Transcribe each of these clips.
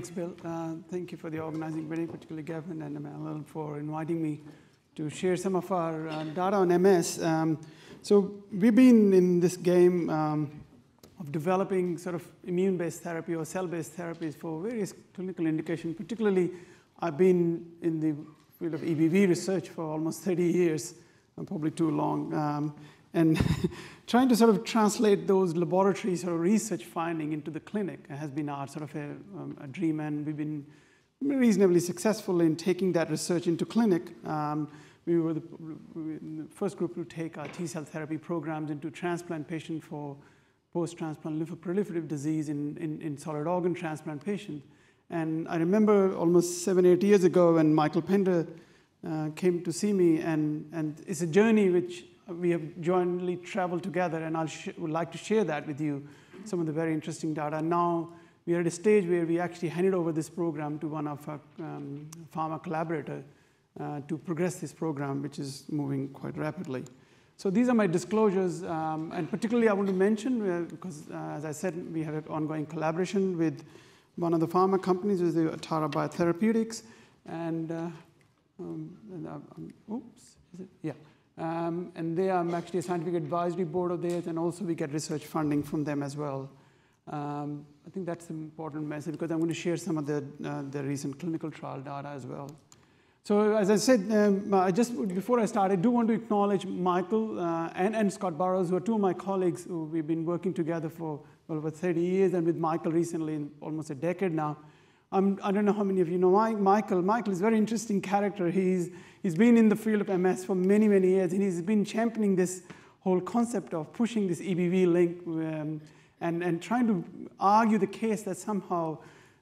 thanks, Bill. Uh, thank you for the organizing committee, particularly Gavin and Emmanuel, for inviting me to share some of our uh, data on MS. Um, so we've been in this game um, of developing sort of immune-based therapy or cell-based therapies for various clinical indications. Particularly, I've been in the field of EBV research for almost 30 years, probably too long. Um, and trying to sort of translate those laboratory sort of research finding into the clinic has been our sort of a, um, a dream, and we've been reasonably successful in taking that research into clinic. Um, we were the, the, first group to take our T cell therapy programs into transplant patients for post transplant lymphoproliferative disease in, in, in, solid organ transplant patients. And I remember almost seven, eight years ago when Michael Pender uh, came to see me, and, and it's a journey which we have jointly traveled together, and I would like to share that with you, some of the very interesting data. Now we are at a stage where we actually handed over this program to one of our um, pharma collaborators uh, to progress this program, which is moving quite rapidly. So these are my disclosures, um, and particularly I want to mention, uh, because uh, as I said, we have an ongoing collaboration with one of the pharma companies, is the Atara Biotherapeutics, and, uh, um, and uh, um, oops, is it? Yeah. Um, and they are actually a scientific advisory board of theirs, and also we get research funding from them as well. Um, I think that's an important message because I'm going to share some of the, uh, the recent clinical trial data as well. So as I said, um, I just before I start, I do want to acknowledge Michael uh, and, and Scott Burrows, who are two of my colleagues who we've been working together for well, over 30 years, and with Michael recently in almost a decade now. I'm, I do not know how many of you know Michael. Michael is a very interesting character. He's, he's been in the field of MS for many, many years, and he's been championing this whole concept of pushing this EBV link um, and, and trying to argue the case that somehow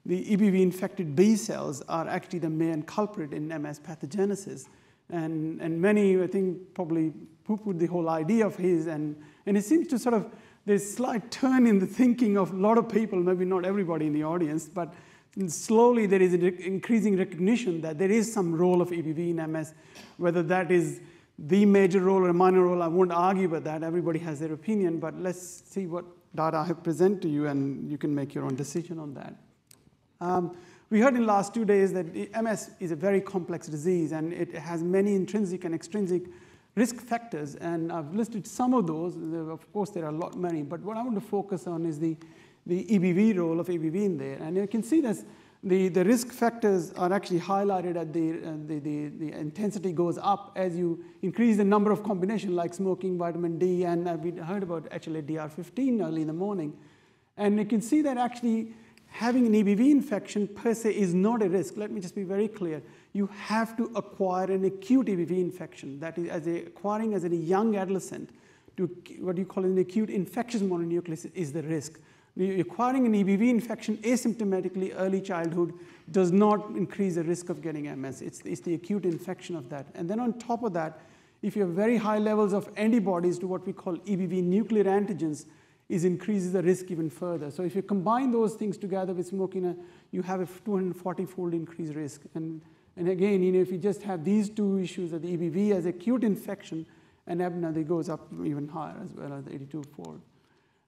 the EBV infected B cells are actually the main culprit in MS pathogenesis. And, and many, I think, probably poo pooed the whole idea of his, and, and it seems to sort of, there's slight turn in the thinking of a lot of people, maybe not everybody in the audience, but and slowly there is an increasing recognition that there is some role of EBV in MS, whether that is the major role or a minor role, I won't argue about that. Everybody has their opinion, but let's see what data I have presented to you, and you can make your own decision on that. Um, we heard in the last two days that MS is a very complex disease, and it has many intrinsic and extrinsic risk factors, and I've listed some of those. Of course, there are a lot many, but what I want to focus on is the the EBV role of EBV in there. And you can see this, the, the risk factors are actually highlighted at the, uh, the, the, the, intensity goes up as you increase the number of combinations like smoking, vitamin D, and uh, we heard about HLA-DR15 early in the morning. And you can see that actually having an EBV infection per se is not a risk. Let me just be very clear. You have to acquire an acute EBV infection, that is as a, acquiring as a young adolescent to what you call an acute infectious mononucleosis is the risk acquiring an EBV infection asymptomatically early childhood does not increase the risk of getting MS. It's, it's the acute infection of that. And then on top of that, if you have very high levels of antibodies to what we call EBV nuclear antigens, is increases the risk even further. So if you combine those things together with smoking, uh, you have a 240-fold increased risk. And, and again, you know, if you just have these two issues of the EBV as acute infection, and EBNA, it goes up even higher as well as 82-fold.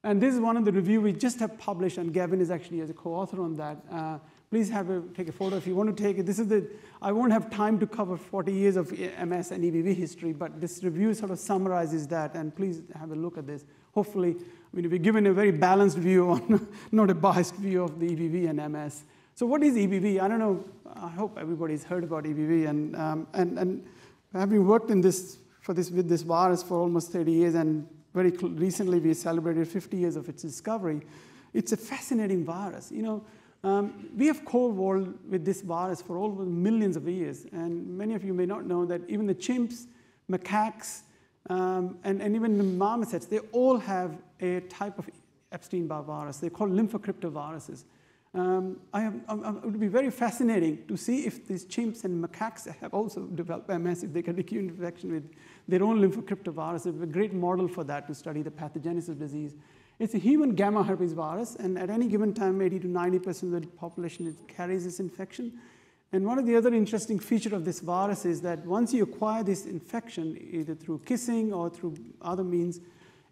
And this is one of the review we just have published, and Gavin is actually as a co-author on that. Uh, please have a, take a photo if you want to take it. This is the, I won't have time to cover 40 years of MS and EBV history, but this review sort of summarizes that, and please have a look at this. Hopefully, I mean, we're given a very balanced view on, not a biased view of the EBV and MS. So what is EBV? I don't know, I hope everybody's heard about EBV, and, um, and, and having worked in this, for this, with this virus for almost 30 years, and very recently, we celebrated 50 years of its discovery. It's a fascinating virus. You know, um, we have co-evolved with this virus for over millions of years, and many of you may not know that even the chimps, macaques, um, and, and even the marmosets, they all have a type of Epstein-Barr virus. They're called lymphocytoviruses. Um, I have, I, it would be very fascinating to see if these chimps and macaques have also developed MS, if they get acute infection with their own lymphocytovirus. It's a great model for that to study the pathogenesis of disease. It's a human gamma herpes virus, and at any given time, 80 to 90% of the population carries this infection. And one of the other interesting features of this virus is that once you acquire this infection, either through kissing or through other means,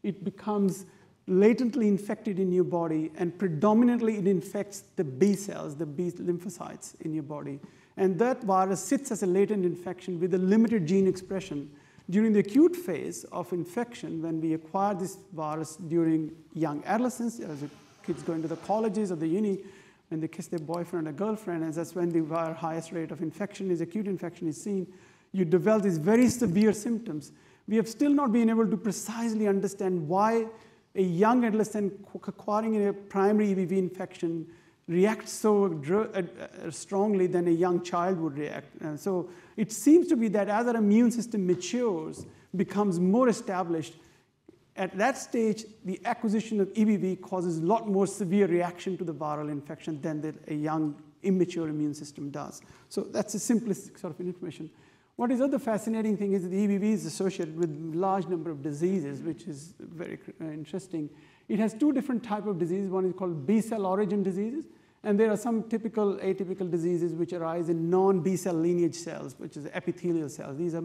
it becomes latently infected in your body, and predominantly it infects the B cells, the B lymphocytes in your body. And that virus sits as a latent infection with a limited gene expression. During the acute phase of infection, when we acquire this virus during young adolescence, as kids go into the colleges or the uni, when they kiss their boyfriend or girlfriend, and that's when the highest rate of infection is acute infection is seen, you develop these very severe symptoms. We have still not been able to precisely understand why a young adolescent acquiring a primary EBV infection reacts so uh, uh, strongly than a young child would react. Uh, so it seems to be that as our immune system matures, becomes more established, at that stage, the acquisition of EBV causes a lot more severe reaction to the viral infection than a young, immature immune system does. So that's a simplistic sort of information. What is other fascinating thing is that the EBV is associated with large number of diseases, which is very uh, interesting. It has two different type of diseases. One is called B-cell origin diseases, and there are some typical atypical diseases which arise in non-B cell lineage cells, which is epithelial cells. These are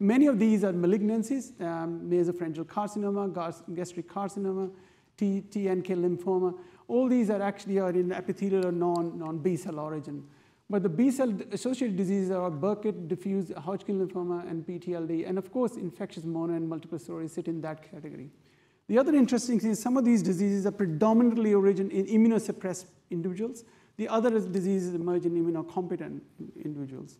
many of these are malignancies, um, nasopharyngeal carcinoma, gastric carcinoma, T, TNK lymphoma. All these are actually are in epithelial or non, non-B cell origin. But the B-cell associated diseases are Burkitt, diffuse Hodgkin lymphoma, and PTLD. And of course, infectious mono and multiple sclerosis sit in that category. The other interesting thing is some of these diseases are predominantly origin in immunosuppressed individuals. The other diseases emerge in immunocompetent individuals.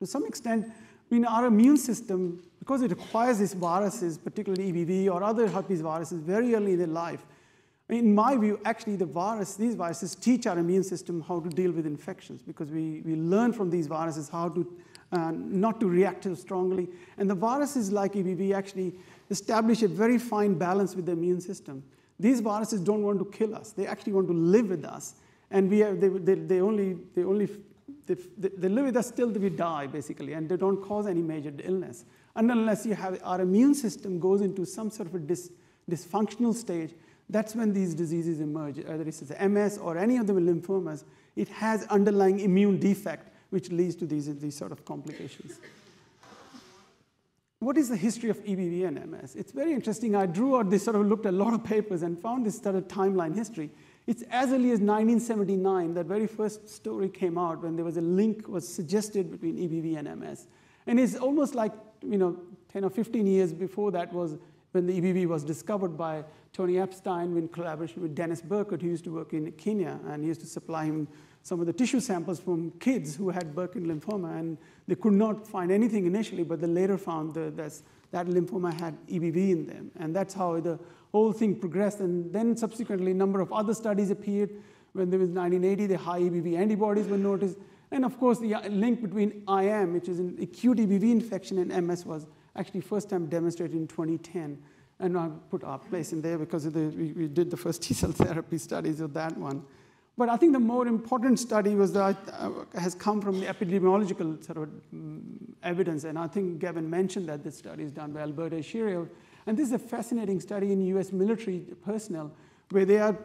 To some extent, I mean, our immune system, because it acquires these viruses, particularly EBV or other herpes viruses, very early in their life, in my view, actually, the virus, these viruses teach our immune system how to deal with infections because we, we learn from these viruses how to uh, not to react too strongly. And the viruses like EBV actually establish a very fine balance with the immune system. These viruses don't want to kill us. They actually want to live with us. And we have, they, they, they only, they, only they, they live with us till we die, basically, and they don't cause any major illness. And unless you have, our immune system goes into some sort of a dis, dysfunctional stage, that's when these diseases emerge, uh, whether it's MS or any of the lymphomas. It has underlying immune defect, which leads to these, these sort of complications. What is the history of EBV and MS? It's very interesting. I drew out this sort of looked at a lot of papers and found this sort of timeline history. It's as early as 1979 that very first story came out when there was a link was suggested between EBV and MS. And it's almost like, you know, 10 or 15 years before that was when the EBV was discovered by Tony Epstein in collaboration with Dennis Burkitt, who used to work in Kenya, and he used to supply him some of the tissue samples from kids who had Burkitt lymphoma, and they could not find anything initially, but they later found that that lymphoma had EBV in them, and that's how the whole thing progressed. And then subsequently, a number of other studies appeared. When there was 1980, the high EBV antibodies were noticed, and of course, the uh, link between IM, which is an acute EBV infection, and MS was actually first time demonstrated in 2010. And I put our place in there because the, we, we, did the first T cell therapy studies of that one. But I think the more important study was that uh, has come from the epidemiological sort of um, evidence, and I think Gavin mentioned that this study is done by Alberto Escherichia. And this is a fascinating study in U.S. military personnel, where they are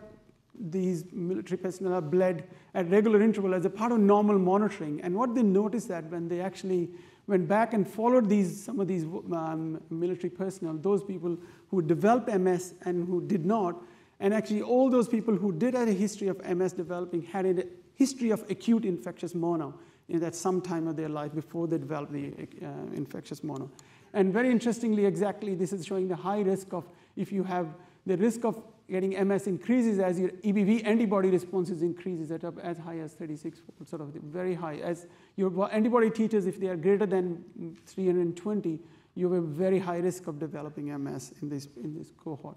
these military personnel are bled at regular interval as a part of normal monitoring. And what they noticed that when they actually went back and followed these, some of these um, military personnel, those people who developed MS and who did not, and actually all those people who did have a history of MS developing had a history of acute infectious mono in that some time of their life before they developed the uh, infectious mono. And very interestingly, exactly, this is showing the high risk of if you have the risk of getting MS increases as your EBV antibody responses increases at up as high as 36 fold, sort of very high. As your antibody titers, if they are greater than 320, you have a very high risk of developing MS in this, in this cohort.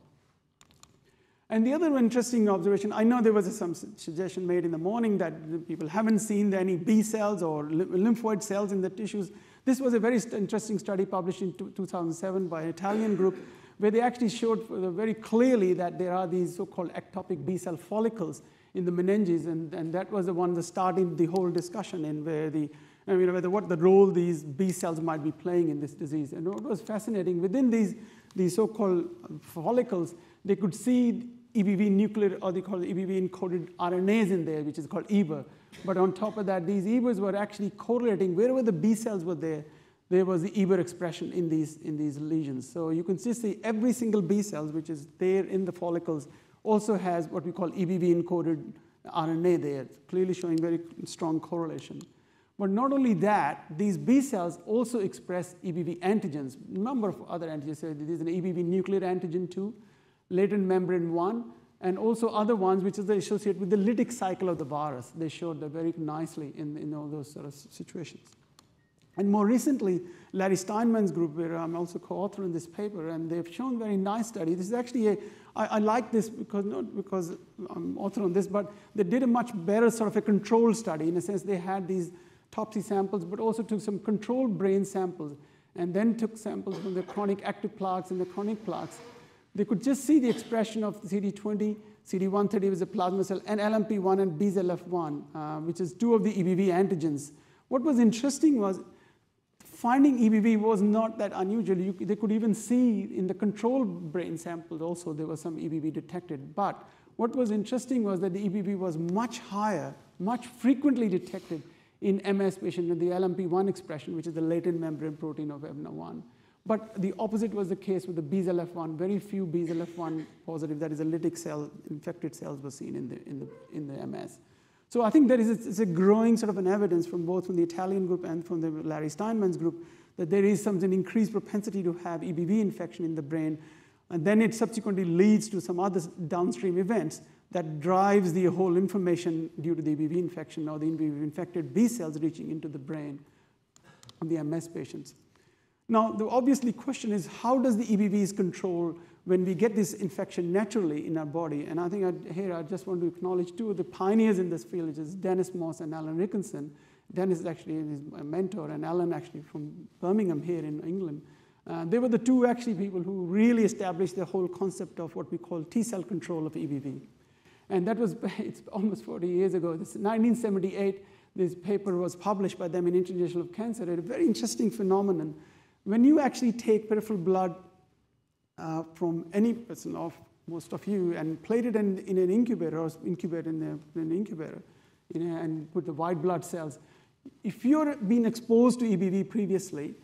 And the other interesting observation, I know there was some suggestion made in the morning that people haven't seen any B cells or lymphoid cells in the tissues. This was a very interesting study published in 2007 by an Italian group where they actually showed very clearly that there are these so-called ectopic B cell follicles in the meninges, and, and that was the one that started the whole discussion in where the, I mean, whether what the role these B cells might be playing in this disease. And what was fascinating, within these, these so-called follicles, they could see EBV nuclear, or they call it EBV encoded RNAs in there, which is called EBER. But on top of that, these EBERs were actually correlating wherever the B cells were there, there was the EBER expression in these, in these lesions. So you can see every single B cells, which is there in the follicles, also has what we call EBV encoded RNA there, clearly showing very strong correlation. But not only that, these B cells also express EBV antigens, number of other antigens. So there's an EBV nuclear antigen 2, latent membrane 1, and also other ones which is associated with the lytic cycle of the virus. They showed that very nicely in, in all those sort of situations. And more recently, Larry Steinman's group, where I'm also co-author in this paper, and they've shown very nice study. This is actually a, I, I like this because not because I'm author on this, but they did a much better sort of a control study. In a sense, they had these TOPSI samples, but also took some controlled brain samples, and then took samples from the chronic active plaques and the chronic plaques. They could just see the expression of CD20, CD130 was a plasma cell, and LMP1 and BZLF1, uh, which is two of the EBV antigens. What was interesting was finding EBV was not that unusual. You, they could even see in the control brain samples also there was some EBV detected. But what was interesting was that the EBV was much higher, much frequently detected in MS patients than the LMP1 expression, which is the latent membrane protein of EBNA1. But the opposite was the case with the BZLF1. Very few BZLF1 positive, that is a lytic cell, infected cells were seen in the, in the, in the MS. So I think there is a, a growing sort of an evidence from both from the Italian group and from the Larry Steinman's group that there is some an increased propensity to have EBV infection in the brain, and then it subsequently leads to some other downstream events that drives the whole information due to the EBV infection or the EBV infected B cells reaching into the brain of the MS patients. Now, the obviously question is how does the EBVs control when we get this infection naturally in our body. And I think I'd, here I just want to acknowledge two of the pioneers in this field, which is Dennis Moss and Alan Rickinson. Dennis is actually his mentor, and Alan actually from Birmingham here in England. Uh, they were the two actually people who really established the whole concept of what we call T cell control of EBV. And that was it's almost 40 years ago. This 1978, this paper was published by them in International of Cancer. It a very interesting phenomenon. When you actually take peripheral blood uh, from any person of most of you and plate it in, in an incubator or incubate in, in an incubator in a, and put the white blood cells. If you're being exposed to EBV previously,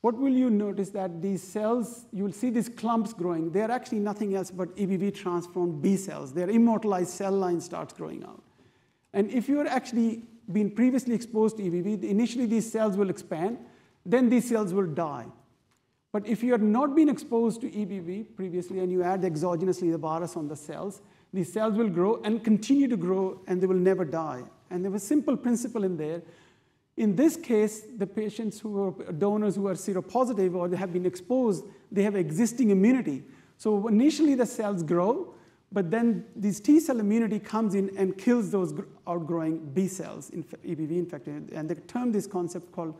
what will you notice that these cells, you will see these clumps growing. They're actually nothing else but EBV transformed B cells. Their immortalized cell line starts growing out. And if you're actually been previously exposed to EBV, initially these cells will expand, then these cells will die. But if you have not been exposed to EBV previously and you add exogenously the virus on the cells, these cells will grow and continue to grow and they will never die. And there's a simple principle in there. In this case, the patients who are donors who are seropositive or they have been exposed, they have existing immunity. So initially the cells grow, but then this T cell immunity comes in and kills those outgrowing B cells, in EBV infected. And they term this concept called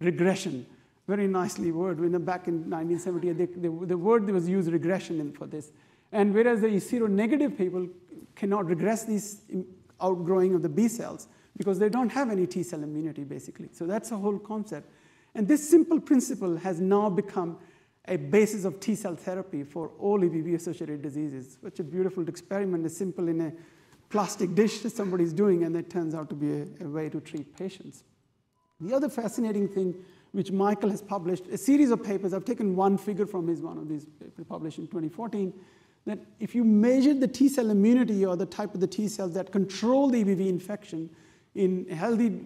regression very nicely word. When back in 1970, the, the, word that was used regression in, for this. And whereas the seronegative people cannot regress these outgrowing of the B cells because they don't have any T cell immunity, basically. So that's the whole concept. And this simple principle has now become a basis of T cell therapy for all EBV associated diseases. Such a beautiful experiment, as simple in a plastic dish that somebody's doing, and it turns out to be a, a way to treat patients. The other fascinating thing which Michael has published, a series of papers. I've taken one figure from his one of these papers published in 2014, that if you measure the T cell immunity or the type of the T cells that control the EBV infection in healthy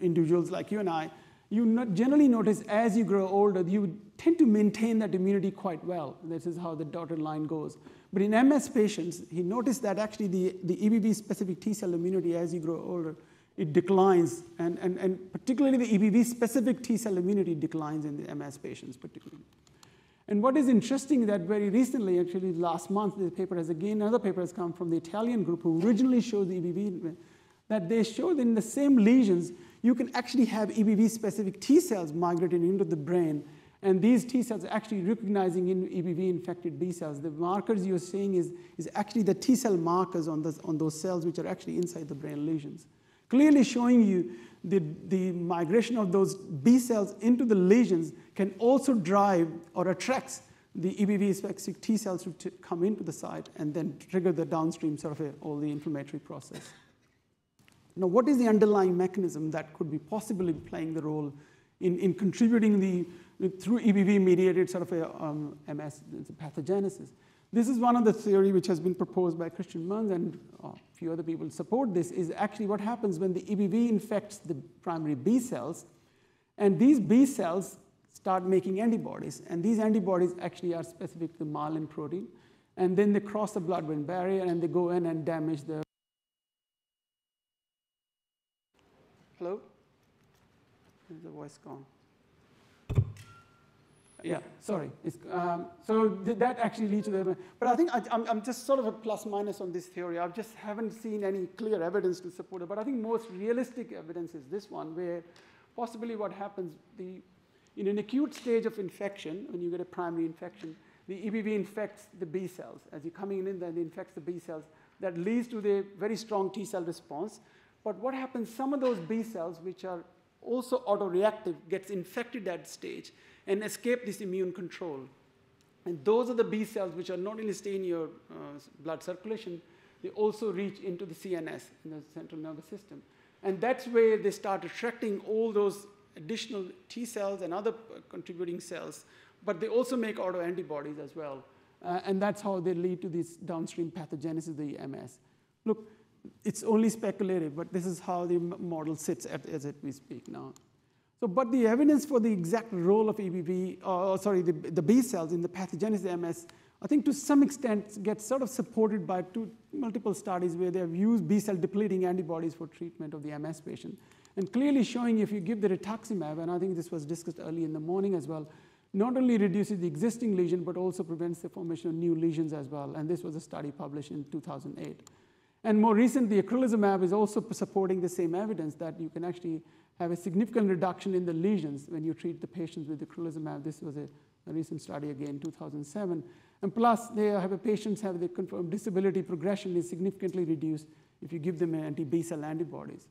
individuals like you and I, you generally notice as you grow older, you tend to maintain that immunity quite well. This is how the dotted line goes. But in MS patients, he noticed that actually the, the EBV specific T cell immunity as you grow older it declines, and, and, and particularly the EBV specific T cell immunity declines in the MS patients, particularly. And what is interesting that very recently, actually last month, the paper has again, another paper has come from the Italian group who originally showed the EBV, that they showed in the same lesions, you can actually have EBV specific T cells migrating into the brain. And these T cells are actually recognizing in EBV infected B cells. The markers you're seeing is, is actually the T cell markers on, the, on those cells which are actually inside the brain lesions clearly showing you the, the migration of those B cells into the lesions can also drive or attracts the EBV specific T cells to come into the site and then trigger the downstream sort of all the inflammatory process. Now, what is the underlying mechanism that could be possibly playing the role in, in contributing the, through EBV-mediated sort of a um, MS pathogenesis. This is one of the theory which has been proposed by Christian Munz and a few other people support this, is actually what happens when the EBV infects the primary B cells, and these B cells start making antibodies, and these antibodies actually are specific to the myelin protein, and then they cross the blood-brain barrier and they go in and damage the Hello? Is the voice gone? Yeah, sorry. Um, so th that actually leads to the, but I think I, am just sort of a plus minus on this theory. I just haven't seen any clear evidence to support it. But I think most realistic evidence is this one, where possibly what happens, the, in an acute stage of infection, when you get a primary infection, the EBV infects the B cells. As you're coming in, then it infects the B cells. That leads to the very strong T cell response. But what happens, some of those B cells, which are also autoreactive, gets infected at stage and escape this immune control. And those are the B cells which are not only stay in your uh, blood circulation, they also reach into the CNS, in the central nervous system. And that's where they start attracting all those additional T cells and other uh, contributing cells, but they also make autoantibodies as well. Uh, and that's how they lead to this downstream pathogenesis of the MS. Look, it's only speculative, but this is how the model sits at, as it we speak now. So, but the evidence for the exact role of EBV, uh, sorry, the, the B cells in the pathogenesis of MS, I think to some extent gets sort of supported by two multiple studies where they have used B cell depleting antibodies for treatment of the MS patient. And clearly showing if you give the rituximab, and I think this was discussed early in the morning as well, not only reduces the existing lesion, but also prevents the formation of new lesions as well. And this was a study published in 2008. And more recently, acrelizumab is also supporting the same evidence that you can actually have a significant reduction in the lesions when you treat the patients with acrelizumab. This was a, a recent study again, 2007. And plus, they have a patients have the confirmed disability progression is significantly reduced if you give them anti-B cell antibodies.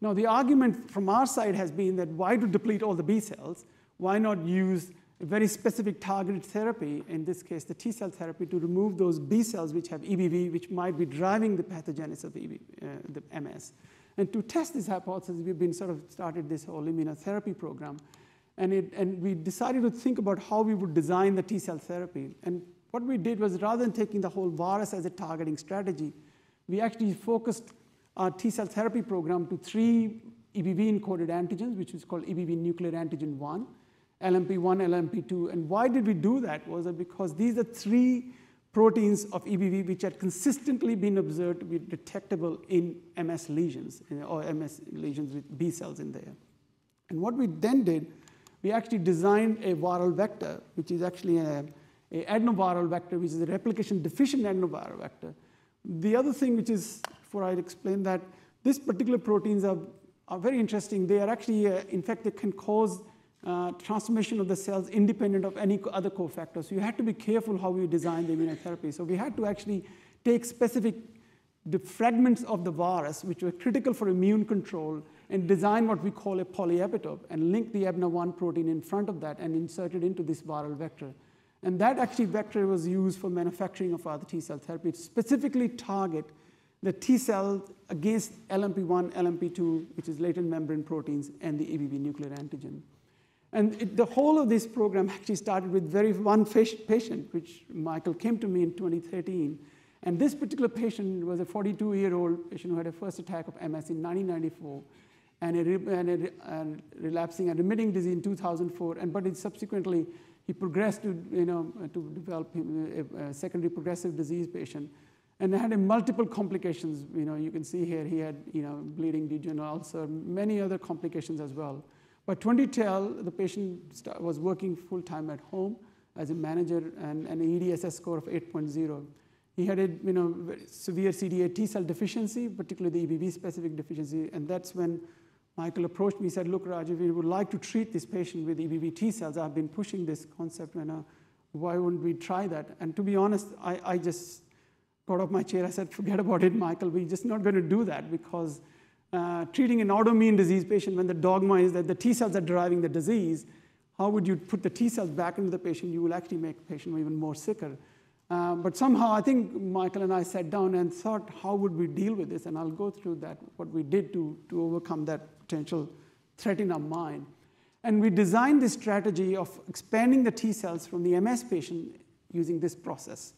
Now, the argument from our side has been that why to deplete all the B cells? Why not use a very specific targeted therapy, in this case, the T cell therapy, to remove those B cells which have EBV, which might be driving the pathogenesis of EBV, uh, the MS. And to test this hypothesis, we've been sort of started this whole immunotherapy program. And, it, and we decided to think about how we would design the T cell therapy. And what we did was rather than taking the whole virus as a targeting strategy, we actually focused our T cell therapy program to three EBV encoded antigens, which is called EBV nuclear antigen 1, LMP1, LMP2. And why did we do that? Was it because these are three proteins of EBV which had consistently been observed to be detectable in MS lesions or MS lesions with B cells in there. And what we then did, we actually designed a viral vector, which is actually an adenoviral vector, which is a replication deficient adenoviral vector. The other thing which is, before I explain that, these particular proteins are, are very interesting. They are actually, uh, in fact, they can cause uh, transformation of the cells independent of any other cofactors. So you had to be careful how you design the immunotherapy. So we had to actually take specific the fragments of the virus, which were critical for immune control, and design what we call a polyepitope and link the EBNA1 protein in front of that and insert it into this viral vector. And that actually vector was used for manufacturing of other T cell therapy. It specifically target the T cell against LMP1, LMP2, which is latent membrane proteins, and the EBV nuclear antigen. And it, the whole of this program actually started with very one patient, which Michael came to me in 2013. And this particular patient was a 42-year-old patient who had a first attack of MS in 1994 and a, and a, and relapsing and remitting disease in 2004. And but it subsequently he progressed to you know to develop a, a secondary progressive disease patient, and had multiple complications. You know you can see here he had you know bleeding degeneral ulcer, many other complications as well. By 2012, the patient was working full time at home as a manager and an EDSS score of 8.0. He had a you know, severe CD8 T cell deficiency, particularly the EBV specific deficiency, and that's when Michael approached me and said, Look, Rajiv, we would like to treat this patient with EBV T cells. I've been pushing this concept, and uh, why wouldn't we try that? And to be honest, I, I just got off my chair. I said, Forget about it, Michael. We're just not going to do that because uh, treating an autoimmune disease patient when the dogma is that the T cells are driving the disease, how would you put the T cells back into the patient? You will actually make the patient even more sicker. Um, but somehow, I think Michael and I sat down and thought, how would we deal with this? And I'll go through that, what we did to, to overcome that potential threat in our mind. And we designed this strategy of expanding the T cells from the MS patient using this process.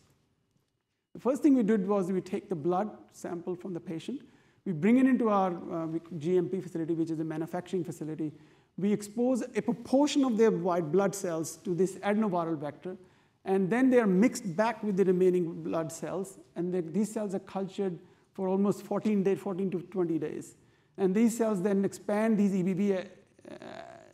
The first thing we did was we take the blood sample from the patient, we bring it into our uh, GMP facility, which is a manufacturing facility. We expose a proportion of their white blood cells to this adenoviral vector, and then they are mixed back with the remaining blood cells, and the, these cells are cultured for almost 14 days, 14 to 20 days. And these cells then expand these EBV uh,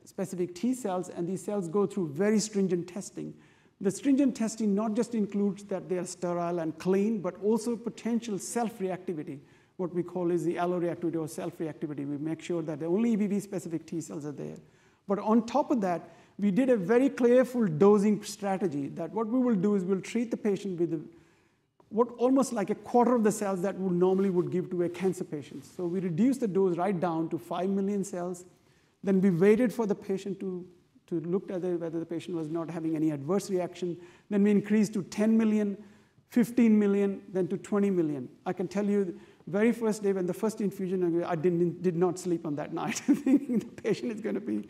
specific T cells, and these cells go through very stringent testing. The stringent testing not just includes that they are sterile and clean, but also potential self-reactivity. What we call is the alloreactivity or self-reactivity. We make sure that the only EBV-specific T cells are there. But on top of that, we did a very careful dosing strategy that what we will do is we'll treat the patient with what almost like a quarter of the cells that we normally would give to a cancer patient. So we reduced the dose right down to 5 million cells. Then we waited for the patient to, to look at the, whether the patient was not having any adverse reaction. Then we increased to 10 million, 15 million, then to 20 million. I can tell you, very first day when the first infusion, I didn't, did not sleep on that night, thinking the patient is going to be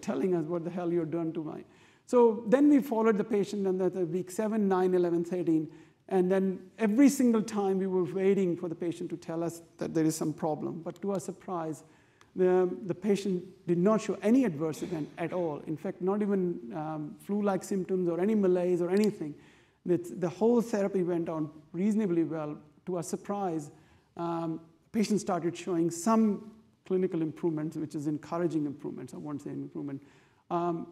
telling us what the hell you're doing to my. So then we followed the patient on the, the week 7, 9, 11, 13. And then every single time we were waiting for the patient to tell us that there is some problem. But to our surprise, the, the patient did not show any adverse event at all. In fact, not even um, flu-like symptoms or any malaise or anything. The, the whole therapy went on reasonably well. To our surprise, um, patients started showing some clinical improvements, which is encouraging improvements. I won't say improvement. Um,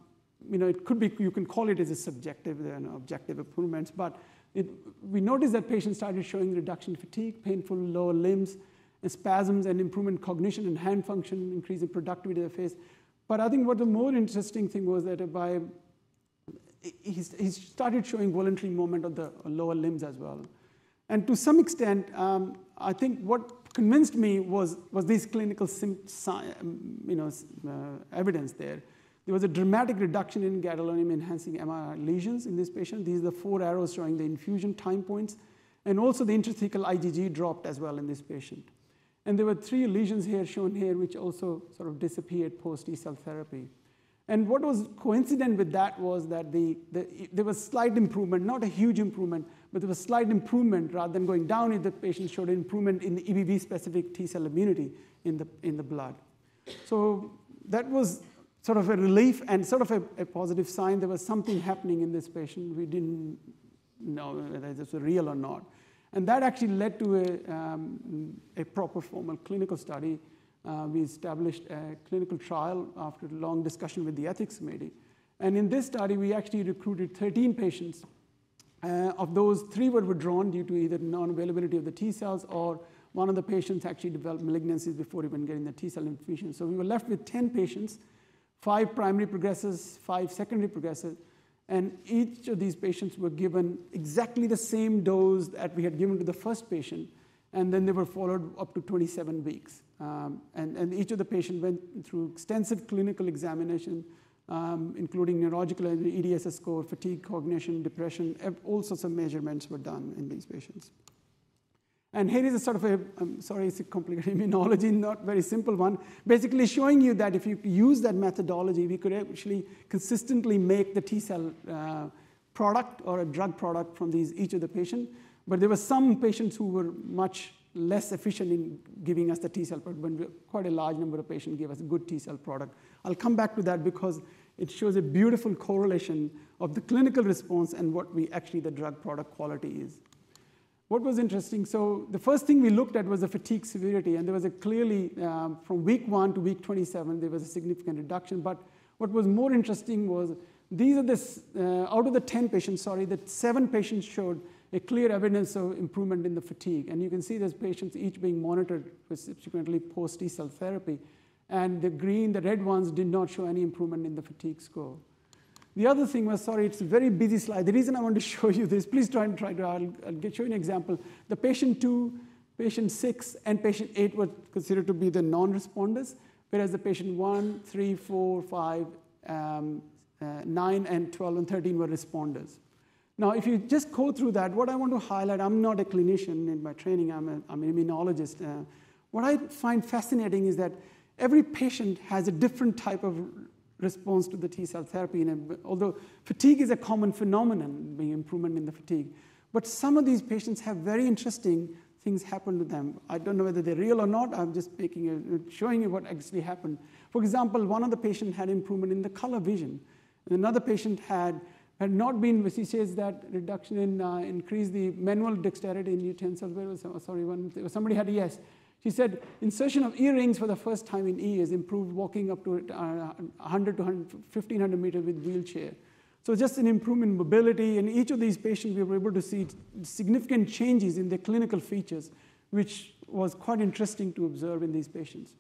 you know, it could be, you can call it as a subjective and objective improvements, but it, we noticed that patients started showing reduction in fatigue, painful lower limbs, and spasms, and improvement in cognition and hand function, increase in productivity of the face. But I think what the more interesting thing was that by he started showing voluntary movement of the lower limbs as well. And to some extent, um, I think what convinced me was, was this clinical you know, uh, evidence there. There was a dramatic reduction in gadolinium enhancing MRI lesions in this patient. These are the four arrows showing the infusion time points. And also the intrathecal IgG dropped as well in this patient. And there were three lesions here shown here, which also sort of disappeared post T-cell therapy. And what was coincident with that was that the, the, there was slight improvement, not a huge improvement, but there was slight improvement rather than going down if the patient showed improvement in the EBV-specific T-cell immunity in the, in the blood. So that was sort of a relief and sort of a, a, positive sign there was something happening in this patient. We didn't know whether this was real or not. And that actually led to a, um, a proper formal clinical study. Uh, we established a clinical trial after a long discussion with the ethics committee. And in this study, we actually recruited 13 patients. Uh, of those, three were withdrawn due to either non-availability of the T cells or one of the patients actually developed malignancies before even getting the T cell infusion. So we were left with 10 patients five primary progressors, five secondary progressors, and each of these patients were given exactly the same dose that we had given to the first patient, and then they were followed up to 27 weeks. Um, and, and each of the patients went through extensive clinical examination, um, including neurological and EDSS score, fatigue, cognition, depression, all sorts of measurements were done in these patients. And here is a sort of a, I'm sorry, it's a complicated immunology, not very simple one, basically showing you that if you use that methodology, we could actually consistently make the T cell uh, product or a drug product from these, each of the patient. But there were some patients who were much less efficient in giving us the T cell product, but quite a large number of patients gave us a good T cell product. I'll come back to that because it shows a beautiful correlation of the clinical response and what we actually the drug product quality is. What was interesting, so the first thing we looked at was the fatigue severity, and there was a clearly, um, from week one to week 27, there was a significant reduction. But what was more interesting was these are the, uh, out of the 10 patients, sorry, the seven patients showed a clear evidence of improvement in the fatigue. And you can see those patients each being monitored subsequently post T-cell therapy. And the green, the red ones did not show any improvement in the fatigue score. The other thing was, sorry, it's a very busy slide. The reason I want to show you this, please try and try to, I'll, I'll get show you an example. The patient two, patient six, and patient eight were considered to be the non-responders, whereas the patient one, three, four, five, um, uh, nine, and 12 and 13 were responders. Now, if you just go through that, what I want to highlight, I'm not a clinician in my training, I'm, a, I'm an immunologist. Uh, what I find fascinating is that every patient has a different type of response to the T cell therapy. And although fatigue is a common phenomenon, being improvement in the fatigue, but some of these patients have very interesting things happen to them. I don't know whether they're real or not. I'm just making a, showing you what actually happened. For example, one of the patients had improvement in the color vision. And another patient had had not been, she says that reduction in uh, increase the manual dexterity in utensils. Sorry, one, somebody had a yes. She said insertion of earrings for the first time in years improved walking up to uh, 100 to 1500 meters with wheelchair. So just an improvement in mobility. In each of these patients, we were able to see significant changes in their clinical features, which was quite interesting to observe in these patients.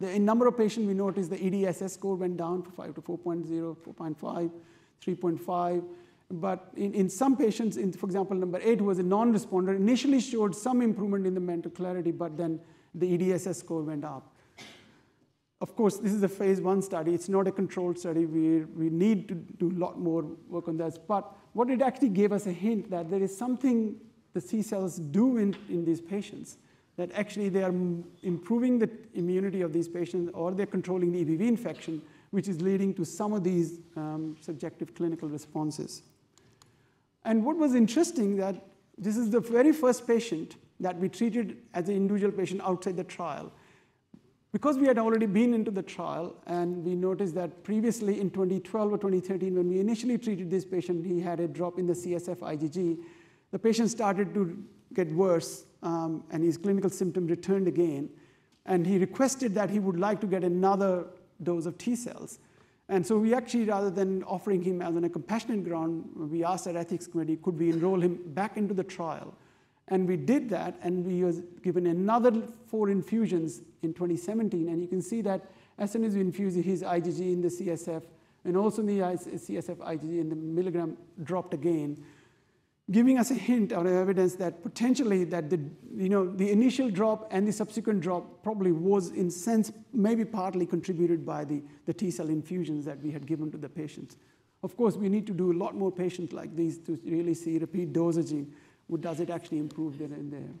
The in number of patients, we noticed the EDSS score went down from 5 to 4.0, 4.5. 3.5. But in, in some patients, in, for example, number eight, was a non-responder, initially showed some improvement in the mental clarity, but then the EDSS score went up. Of course, this is a phase one study. It's not a controlled study. We, we need to do a lot more work on this. But what it actually gave us a hint that there is something the T cells do in, in these patients, that actually they are improving the immunity of these patients or they're controlling the EBV infection, which is leading to some of these um, subjective clinical responses. And what was interesting that this is the very first patient that we treated as an individual patient outside the trial. Because we had already been into the trial and we noticed that previously in 2012 or 2013, when we initially treated this patient, he had a drop in the CSF IgG. The patient started to get worse um, and his clinical symptom returned again. And he requested that he would like to get another dose of T cells. And so we actually, rather than offering him as on a compassionate ground, we asked our ethics committee, could we enroll him back into the trial? And we did that, and we was given another four infusions in 2017. And you can see that as soon as we infused his IgG in the CSF, and also in the CSF IgG in the milligram dropped again giving us a hint or evidence that potentially that the, you know, the initial drop and the subsequent drop probably was in sense maybe partly contributed by the, the T cell infusions that we had given to the patients. Of course, we need to do a lot more patients like these to really see repeat dosaging. Does it actually improve there and there?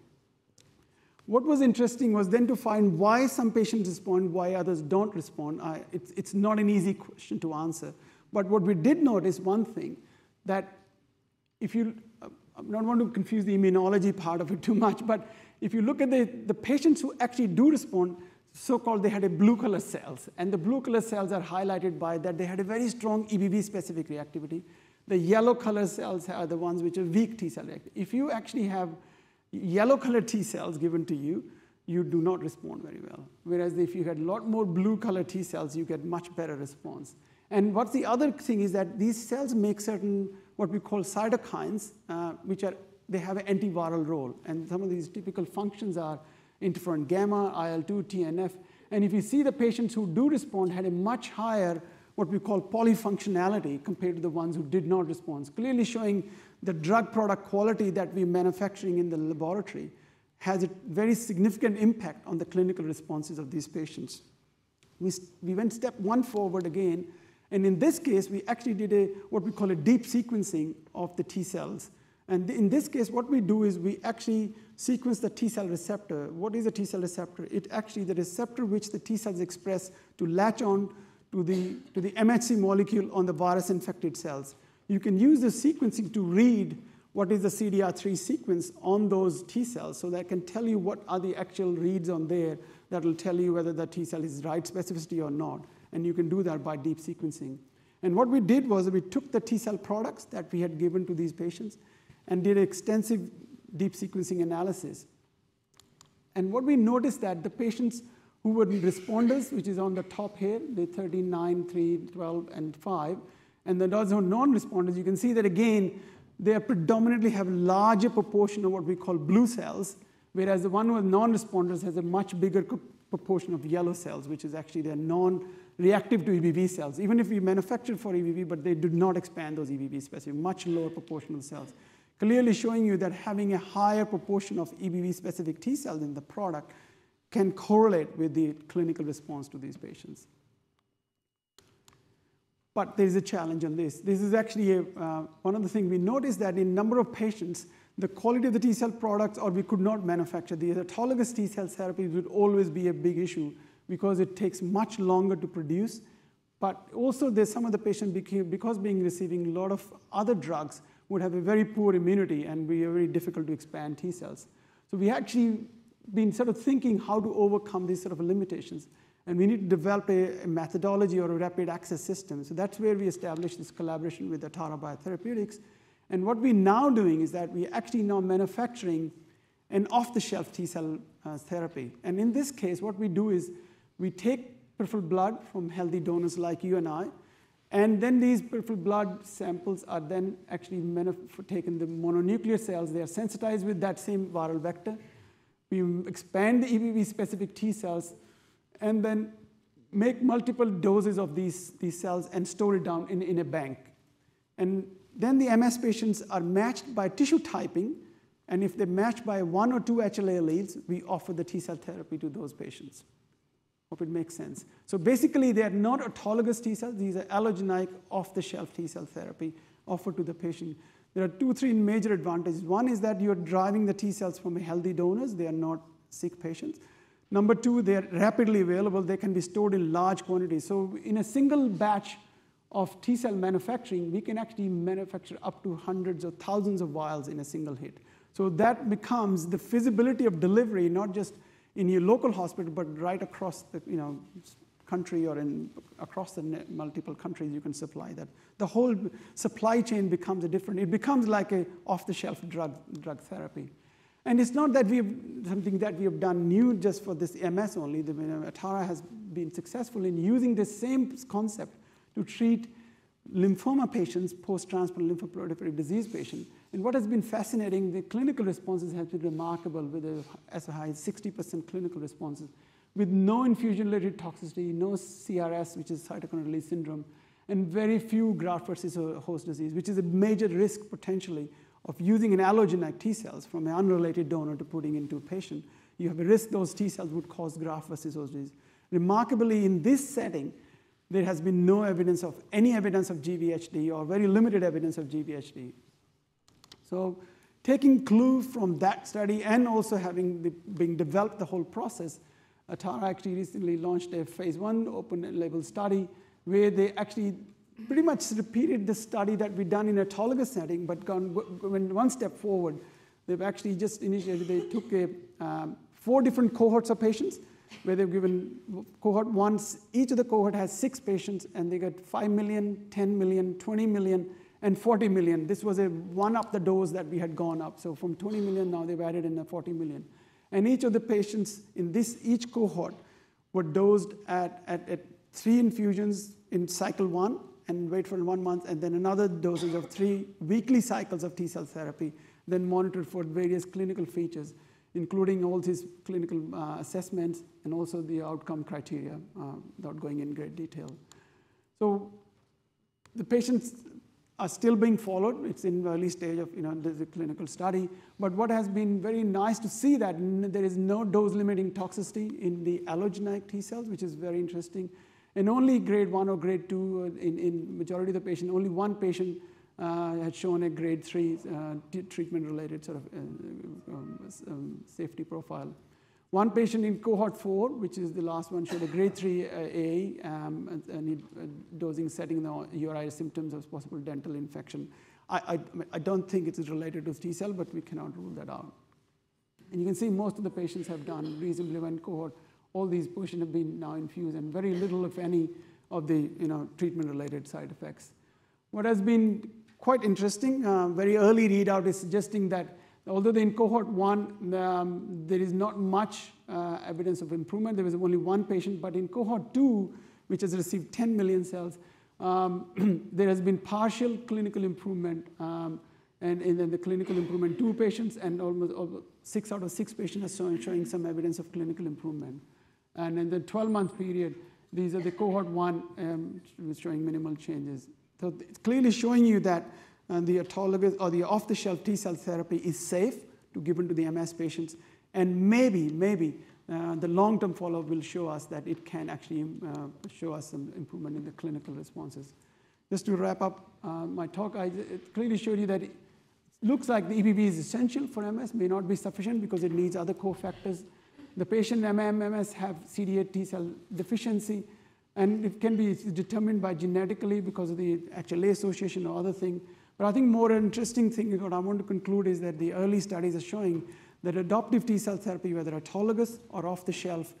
What was interesting was then to find why some patients respond, why others don't respond. I, it's, it's not an easy question to answer. But what we did notice one thing, that if you I don't want to confuse the immunology part of it too much, but if you look at the, the patients who actually do respond, so-called they had a blue color cells, and the blue color cells are highlighted by that they had a very strong EBV-specific reactivity. The yellow color cells are the ones which are weak T cell reactive. If you actually have yellow color T cells given to you, you do not respond very well. Whereas if you had a lot more blue color T cells, you get much better response. And what's the other thing is that these cells make certain what we call cytokines, uh, which are, they have an antiviral role. And some of these typical functions are interferon gamma, IL-2, TNF. And if you see the patients who do respond had a much higher what we call polyfunctionality compared to the ones who did not respond, clearly showing the drug product quality that we're manufacturing in the laboratory has a very significant impact on the clinical responses of these patients. We, we went step one forward again and in this case, we actually did a, what we call a deep sequencing of the T cells. And in this case, what we do is we actually sequence the T cell receptor. What is a T cell receptor? It actually the receptor which the T cells express to latch on to the, to the MHC molecule on the virus infected cells. You can use the sequencing to read what is the CDR3 sequence on those T cells so that can tell you what are the actual reads on there that will tell you whether the T cell is right specificity or not and you can do that by deep sequencing. And what we did was we took the T cell products that we had given to these patients and did extensive deep sequencing analysis. And what we noticed that the patients who were responders, which is on the top here, the 13, 9, 3, 12, and 5, and then those who are non-responders, you can see that again, they predominantly have a larger proportion of what we call blue cells, whereas the one with non-responders has a much bigger proportion of yellow cells, which is actually their non reactive to EBV cells. Even if we manufactured for EBV, but they did not expand those EBV specific, much lower proportion of cells. Clearly showing you that having a higher proportion of EBV specific T cells in the product can correlate with the clinical response to these patients. But there is a challenge on this. This is actually a, uh, one of the things we noticed that in number of patients, the quality of the T cell products, or we could not manufacture the autologous T cell therapies would always be a big issue because it takes much longer to produce But also, there's some of the patients, because being receiving a lot of other drugs, would have a very poor immunity and be very difficult to expand T cells. So we actually been sort of thinking how to overcome these sort of limitations. And we need to develop a, a methodology or a rapid access system. So that's where we established this collaboration with Atara Biotherapeutics. And what we're now doing is that we're actually now manufacturing an off-the-shelf T cell uh, therapy. And in this case, what we do is we take peripheral blood from healthy donors like you and I, and then these peripheral blood samples are then actually taken the mononuclear cells. They are sensitized with that same viral vector. We expand the EBV-specific T cells and then make multiple doses of these, these cells and store it down in, in a bank. And then the MS patients are matched by tissue typing, and if they're matched by one or two HLA alleles, we offer the T cell therapy to those patients. Hope it makes sense. So basically, they are not autologous T cells. These are allogeneic, off-the-shelf T cell therapy offered to the patient. There are two, three major advantages. One is that you're driving the T cells from healthy donors. They are not sick patients. Number two, they are rapidly available. They can be stored in large quantities. So in a single batch of T cell manufacturing, we can actually manufacture up to hundreds or thousands of vials in a single hit. So that becomes the feasibility of delivery, not just in your local hospital, but right across the you know, country or in, across the multiple countries, you can supply that. The whole supply chain becomes a different, it becomes like a off-the-shelf drug, drug therapy. And it's not that we have something that we have done new just for this MS only. The, you know, Atara has been successful in using the same concept to treat lymphoma patients, post-transplant lymphoproliferative disease patients. And what has been fascinating, the clinical responses have been remarkable with a, as high as 60% clinical responses with no infusion-related toxicity, no CRS, which is cytokine release syndrome, and very few graft versus host disease, which is a major risk potentially of using an allogeneic T cells from an unrelated donor to putting into a patient. You have a risk those T cells would cause graft versus host disease. Remarkably, in this setting, there has been no evidence of any evidence of GVHD or very limited evidence of GVHD. So taking clue from that study and also having the, being developed the whole process, Atara actually recently launched a phase one open label study where they actually pretty much repeated the study that we done in autologous setting, but gone went one step forward. They've actually just initiated, they took a, um, four different cohorts of patients where they've given cohort one, each of the cohort has six patients and they got 5 million, 10 million, 20 million, and 40 million. This was a one up the dose that we had gone up. So from 20 million now they've added in a 40 million. And each of the patients in this each cohort were dosed at, at, at three infusions in cycle one and wait for one month, and then another dosage of three weekly cycles of T cell therapy, then monitored for various clinical features, including all these clinical uh, assessments and also the outcome criteria, uh, without going in great detail. So the patients are still being followed. It's in the early stage of you know the clinical study. But what has been very nice to see that there is no dose-limiting toxicity in the allogeneic T cells, which is very interesting. And only grade one or grade two uh, in, in majority of the patient, only one patient uh, had shown a grade three uh, treatment-related sort of uh, um, um, safety profile. One patient in cohort four, which is the last one, showed a grade 3 uh, um, and, and dosing setting the URI symptoms of possible dental infection. I, I, I, don't think it is related to T cell, but we cannot rule that out. And you can see most of the patients have done reasonably well in cohort. All these patients have been now infused, and very little, if any, of the you know, treatment-related side effects. What has been quite interesting, uh, very early readout is suggesting that Although in cohort one, um, there is not much uh, evidence of improvement, there was only one patient, but in cohort two, which has received 10 million cells, um, there has been partial clinical improvement, um, and in the clinical improvement, two patients, and almost, six out of six patients are showing, some evidence of clinical improvement. And in the 12-month period, these are the cohort one showing minimal changes. So it's clearly showing you that and the autologous or the off-the-shelf T cell therapy is safe to given to the MS patients, and maybe, maybe uh, the long-term follow-up will show us that it can actually uh, show us some improvement in the clinical responses. Just to wrap up uh, my talk, I clearly showed you that it looks like the EBV is essential for MS, may not be sufficient because it needs other cofactors. The patient MMMS have CD8 T cell deficiency, And it can be determined by genetically because of the HLA association or other thing. But I think more interesting thing, what I want to conclude is that the early studies are showing that adoptive T cell therapy, whether autologous or off the shelf,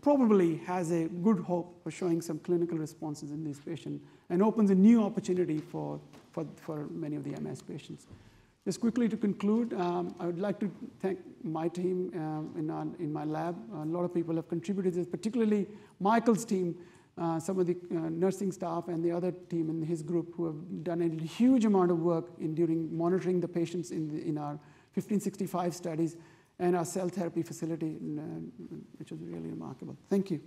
probably has a good hope for showing some clinical responses in these patients and opens a new opportunity for, for, for many of the MS patients. Just quickly to conclude, um, I would like to thank my team um, in, our, in my lab. A lot of people have contributed to this, particularly Michael's team, uh, some of the uh, nursing staff and the other team in his group who have done a huge amount of work in during monitoring the patients in, the, in our 1565 studies and our cell therapy facility, uh, which is really remarkable. Thank you.